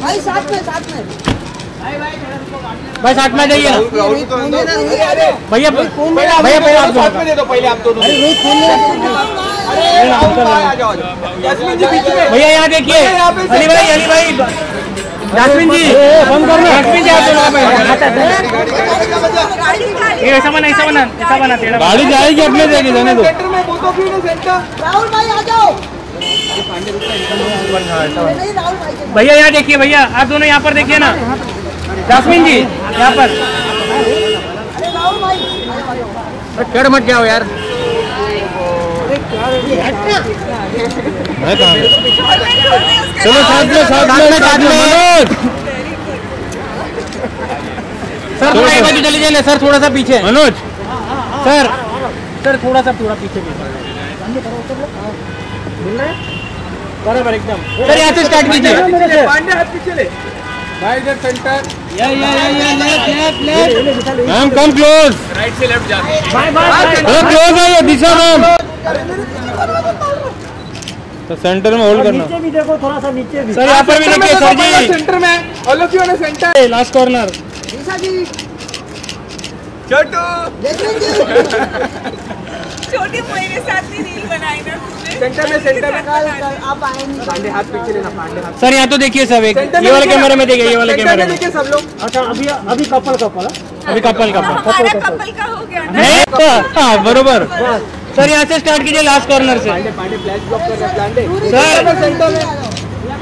भाई साथ में साथ में भाई साथ में जाइए भैया भैया पहले आप दोनों भैया यहाँ देखिए। अली भाई अली भाई। जासमीन जी। बंद करना जासमीन जी आप ये ऐसा बना ऐसा बना ऐसा बना तेरा गाड़ी जाएगी अपने देगी जाने दो। सेंटर में both of you centre. Rahul भाई आ जाओ। नहीं राहुल भाई के भैया यहाँ देखिए भैया आप दोनों यहाँ पर देखिए ना। जासमिन जी यहाँ पर। अरे राहुल भाई चढ़ मत जाओ यार। चलो साथ में साथ में साथ में सर थोड़ा एक बाजू चले जाइए सर थोड़ा सा पीछे मनोज सर सर थोड़ा सा थोड़ा पीछे बराबर एकदम सर यहाँ से स्टार्ट कीजिए पांडे हाथ पीछे ले भाई इधर centre ma'am come close right से लेफ़्ट जाते थोड़ा क्लोज है ये दिशा मैम तो सेंटर में होल्ड करना। नीचे भी देखो थोड़ा सा नीचे भी। सर यहाँ पर भी देखिए सर जी। सेंटर में all of you in centre last corner Nisha ji. Chhotu. छोटी मेरे साथ भी रील बनाई ना सेंटर में सेंटर में। आप आए नहीं पांडे हाथ पीछे लेना पांडे हाथ। सर यहाँ तो देखिए सब एक। ये वाले कैमरे में देखिए ये वाले कैमरे में देखिए सब लोग। अच्छा अभी अभी कपल कपल अभी कपल कपल कपल का हो गया ना। नहीं हाँ बरोबर। सर यहाँ से स्टार्ट कीजिए लास्ट कॉर्नर से। हैं सर।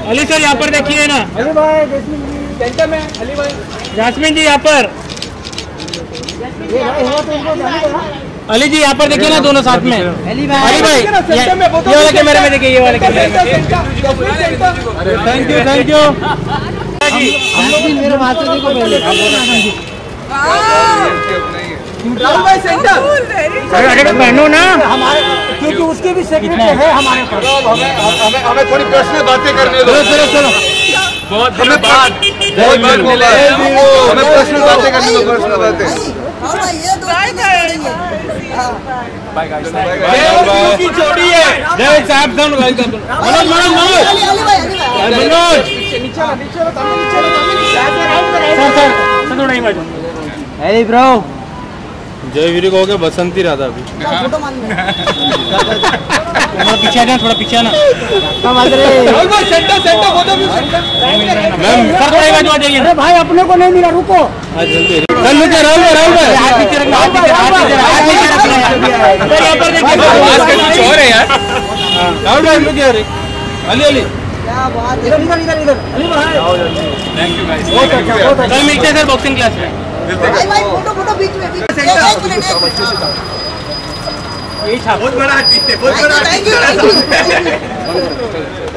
अली सर यहाँ पर देखिए ना। अरे भाई जी सेंटर में अली भाई। जासमीन जी यहाँ पर। तो ना। अली जी यहाँ पर देखिए ना दोनों साथ में। अली भाई। भाई ये वाले कैमरे में देखिए ये वाले कैमरे थैंक यू थैंक यू मेरे माता को पहले। राहुल भाई सेंटर अरे बहनों ना हमारे क्योंकि उसके भी सेक्रेटरी है हमारे पास हमें हमें थोड़ी पर्सनल बातें करने दो चलो चलो बहुत हमें बात बहुत बात मिले हमें पर्सनल बातें करने दो पर्सनल बातें राहुल भाई ये दो बाय की जोड़ी है जय साहब मनोज मनोज मनोज अली अली भाई अली भाई मनोज नीचे नीचे नीचे सर सर सर थोड़ा ही बाजू अरे ब्रो जय वीर को हो गया बसंती राधा अभी लो। थोड़ा पीछे आ जाना थोड़ा पीछे आना। मैम ही भाई अपने को नहीं मिला रुको। आज राहुल भाई राहुल भाई। और है यार। राहुल भाई रुकिए अरे अली अली। क्या बात इधर इधर इधर अरे भाई। थैंक यू गाइस बहुत अच्छा बहुत अच्छा। कल मिलते हैं सर बॉक्सिंग क्लास में। बहुत बड़ा बहुत बड़ा